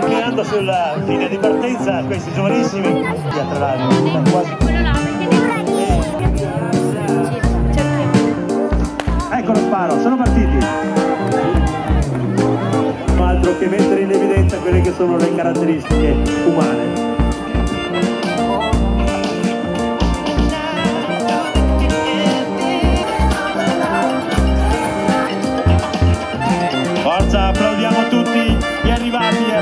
Creando sulla linea di partenza questi giovanissimi, tra l'altro, quasi Ecco lo sparo, sono partiti. Altro che mettere in evidenza quelle che sono le caratteristiche umane.